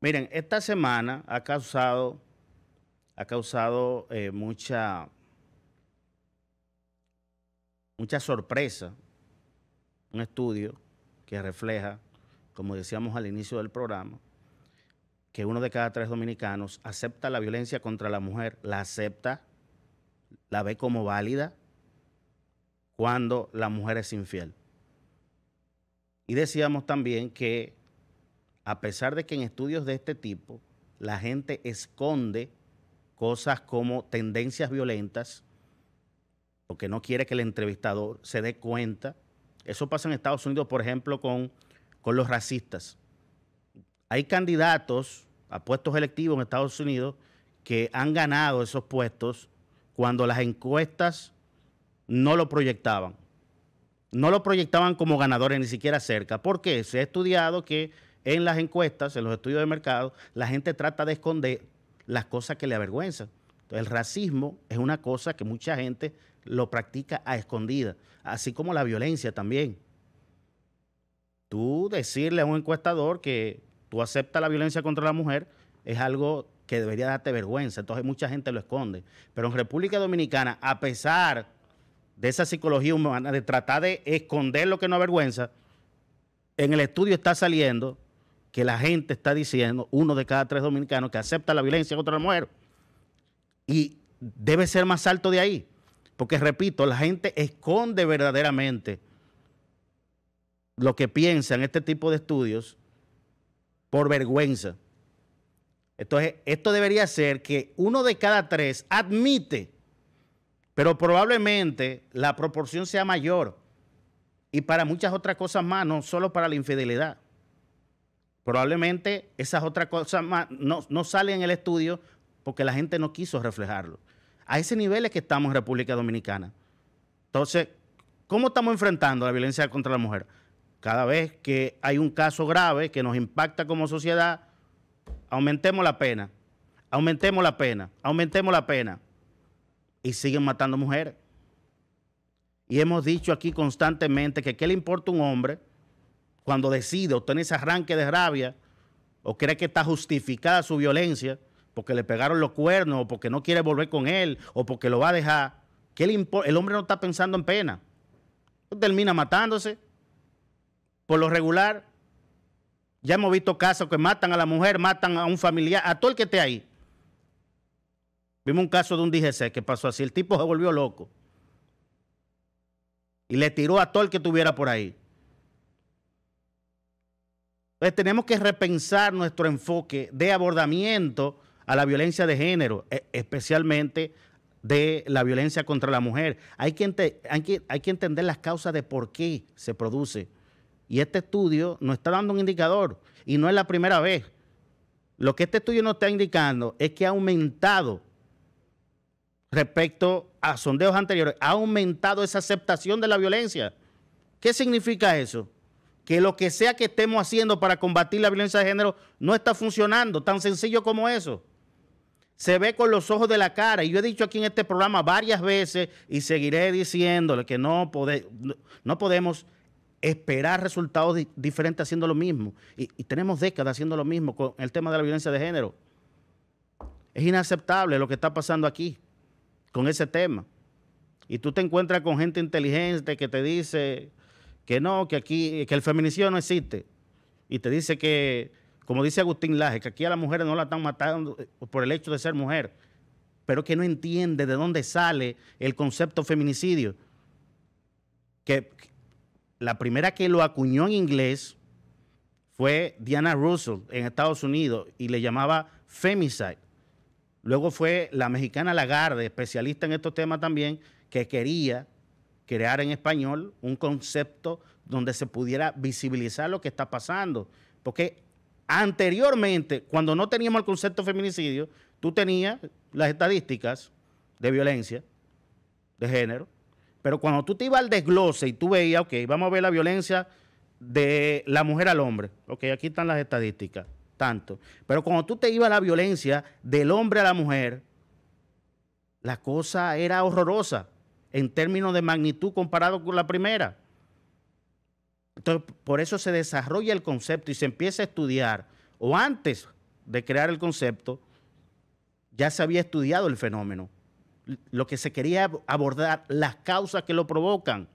Miren, esta semana ha causado, ha causado eh, mucha, mucha sorpresa un estudio que refleja, como decíamos al inicio del programa, que uno de cada tres dominicanos acepta la violencia contra la mujer, la acepta, la ve como válida cuando la mujer es infiel. Y decíamos también que a pesar de que en estudios de este tipo la gente esconde cosas como tendencias violentas, porque no quiere que el entrevistador se dé cuenta. Eso pasa en Estados Unidos, por ejemplo, con, con los racistas. Hay candidatos a puestos electivos en Estados Unidos que han ganado esos puestos cuando las encuestas no lo proyectaban. No lo proyectaban como ganadores ni siquiera cerca. ¿Por qué? Se ha estudiado que en las encuestas, en los estudios de mercado, la gente trata de esconder las cosas que le avergüenzan. el racismo es una cosa que mucha gente lo practica a escondida, así como la violencia también. Tú decirle a un encuestador que tú aceptas la violencia contra la mujer es algo que debería darte vergüenza. Entonces mucha gente lo esconde. Pero en República Dominicana, a pesar de esa psicología humana, de tratar de esconder lo que no avergüenza, en el estudio está saliendo que la gente está diciendo, uno de cada tres dominicanos, que acepta la violencia contra la mujer. Y debe ser más alto de ahí. Porque, repito, la gente esconde verdaderamente lo que piensa en este tipo de estudios por vergüenza. Entonces, esto debería ser que uno de cada tres admite, pero probablemente la proporción sea mayor y para muchas otras cosas más, no solo para la infidelidad. Probablemente esas otras cosas más no, no salen en el estudio porque la gente no quiso reflejarlo. A ese nivel es que estamos en República Dominicana. Entonces, ¿cómo estamos enfrentando la violencia contra la mujer? Cada vez que hay un caso grave que nos impacta como sociedad, aumentemos la pena, aumentemos la pena, aumentemos la pena. Y siguen matando mujeres. Y hemos dicho aquí constantemente que qué le importa a un hombre cuando decide o tiene ese arranque de rabia o cree que está justificada su violencia porque le pegaron los cuernos o porque no quiere volver con él o porque lo va a dejar. El hombre no está pensando en pena. Termina matándose por lo regular, ya hemos visto casos que matan a la mujer, matan a un familiar, a todo el que esté ahí. Vimos un caso de un DGC que pasó así. El tipo se volvió loco. Y le tiró a todo el que estuviera por ahí. Entonces tenemos que repensar nuestro enfoque de abordamiento a la violencia de género, e, especialmente de la violencia contra la mujer. Hay que, hay que, hay que entender las causas de por qué se produce y este estudio nos está dando un indicador y no es la primera vez. Lo que este estudio nos está indicando es que ha aumentado respecto a sondeos anteriores, ha aumentado esa aceptación de la violencia. ¿Qué significa eso? Que lo que sea que estemos haciendo para combatir la violencia de género no está funcionando, tan sencillo como eso. Se ve con los ojos de la cara. Y yo he dicho aquí en este programa varias veces y seguiré diciéndole que no, no podemos esperar resultados diferentes haciendo lo mismo. Y, tenemos décadas haciendo lo mismo con el tema de la violencia de género. Es inaceptable lo que está pasando aquí con ese tema. Y tú te encuentras con gente inteligente que te dice que no, que aquí, que el feminicidio no existe. Y te dice que, como dice Agustín Laje, que aquí a las mujeres no la están matando eh, por el hecho de ser mujer, pero que no entiende de dónde sale el concepto feminicidio. Que, la primera que lo acuñó en inglés fue Diana Russell en Estados Unidos y le llamaba femicide. Luego fue la mexicana Lagarde, especialista en estos temas también, que quería crear en español un concepto donde se pudiera visibilizar lo que está pasando. Porque anteriormente, cuando no teníamos el concepto feminicidio, tú tenías las estadísticas de violencia de género, pero cuando tú te ibas al desglose y tú veías, ok, vamos a ver la violencia de la mujer al hombre. Ok, aquí están las estadísticas, tanto. Pero cuando tú te ibas a la violencia del hombre a la mujer, la cosa era horrorosa en términos de magnitud comparado con la primera. Entonces, por eso se desarrolla el concepto y se empieza a estudiar, o antes, de crear el concepto, ya se había estudiado el fenómeno. Lo que se quería abordar, las causas que lo provocan.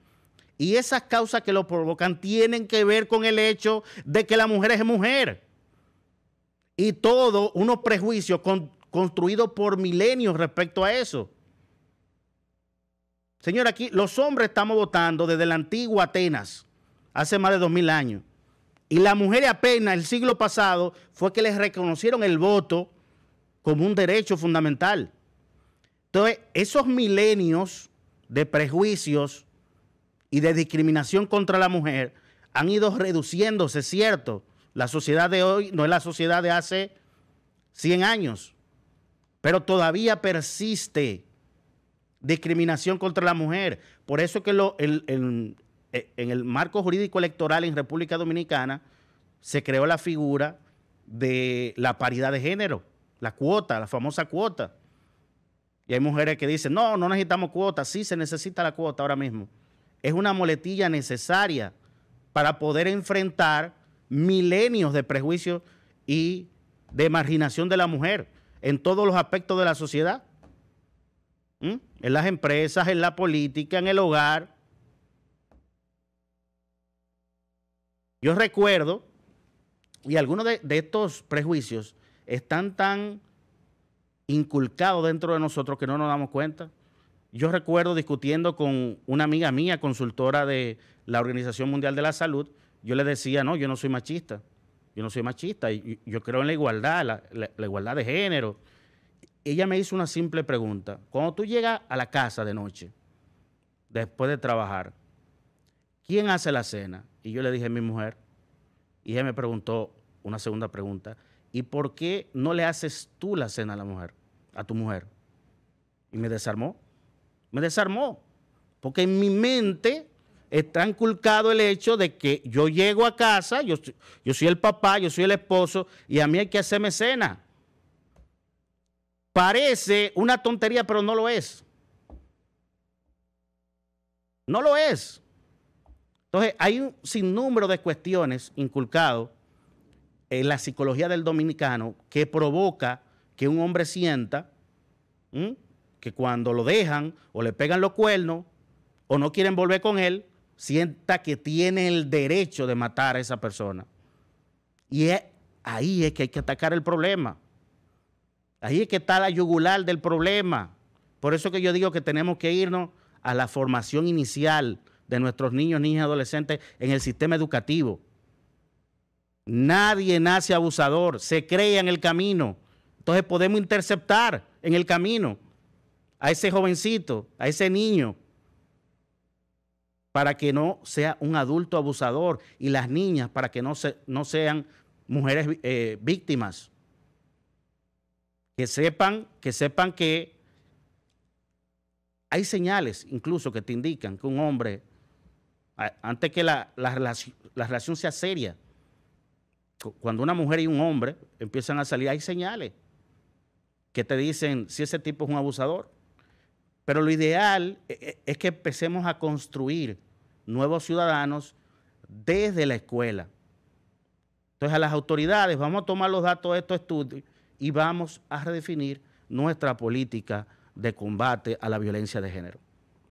Y esas causas que lo provocan tienen que ver con el hecho de que la mujer es mujer. Y todo unos prejuicios construidos por milenios respecto a eso. Señor, aquí los hombres estamos votando desde la antigua Atenas, hace más de dos mil años. Y la mujer apenas el siglo pasado fue que les reconocieron el voto como un derecho fundamental. Entonces, esos milenios de prejuicios y de discriminación contra la mujer han ido reduciéndose, cierto. La sociedad de hoy no es la sociedad de hace 100 años, pero todavía persiste discriminación contra la mujer. Por eso que lo, en el marco jurídico electoral en República Dominicana se creó la figura de la paridad de género, la cuota, la famosa cuota. Y hay mujeres que dicen, no, no necesitamos cuota. Sí, se necesita la cuota ahora mismo. Es una moletilla necesaria para poder enfrentar milenios de prejuicios y de marginación de la mujer en todos los aspectos de la sociedad. ¿Mm? En las empresas, en la política, en el hogar. Yo recuerdo, y algunos de, estos prejuicios están tan inculcado dentro de nosotros que no nos damos cuenta. Yo recuerdo discutiendo con una amiga mía, consultora de la Organización Mundial de la Salud, yo le decía, no, yo no soy machista, yo no soy machista, yo creo en la igualdad, la, igualdad de género. Ella me hizo una simple pregunta, cuando tú llegas a la casa de noche, después de trabajar, ¿quién hace la cena? Y yo le dije, mi mujer. Y ella me preguntó una segunda pregunta, ¿y por qué no le haces tú la cena a la mujer, a tu mujer? Y me desarmó, me desarmó, porque en mi mente está inculcado el hecho de que yo llego a casa, yo, yo soy el papá, yo soy el esposo, y a mí hay que hacerme cena. Parece una tontería, pero no lo es. No lo es. Entonces, hay un sinnúmero de cuestiones inculcadas en la psicología del dominicano que provoca que un hombre sienta que cuando lo dejan o le pegan los cuernos o no quieren volver con él, sienta que tiene el derecho de matar a esa persona. Y ahí es que hay que atacar el problema. Ahí es que está la yugular del problema. Por eso que yo digo que tenemos que irnos a la formación inicial de nuestros niños, niñas y adolescentes en el sistema educativo. Nadie nace abusador, se crea en el camino. Entonces podemos interceptar en el camino a ese jovencito, a ese niño, para que no sea un adulto abusador y las niñas para que no, se, no sean mujeres eh, víctimas. Que sepan, que sepan que hay señales incluso que te indican que un hombre, antes que la, la relación sea seria, cuando una mujer y un hombre empiezan a salir, hay señales que te dicen si ese tipo es un abusador. Pero lo ideal e, e, es que empecemos a construir nuevos ciudadanos desde la escuela. Entonces a las autoridades vamos a tomar los datos de estos estudios y vamos a redefinir nuestra política de combate a la violencia de género.